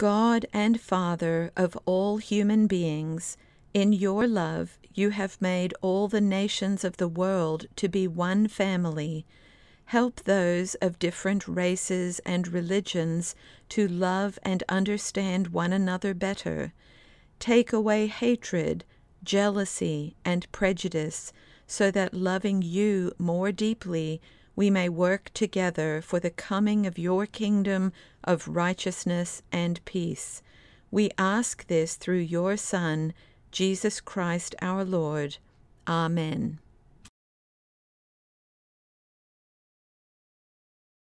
God and Father of all human beings, in your love you have made all the nations of the world to be one family. Help those of different races and religions to love and understand one another better. Take away hatred, jealousy, and prejudice, so that loving you more deeply, we may work together for the coming of your kingdom of righteousness and peace. We ask this through your Son, Jesus Christ our Lord. Amen.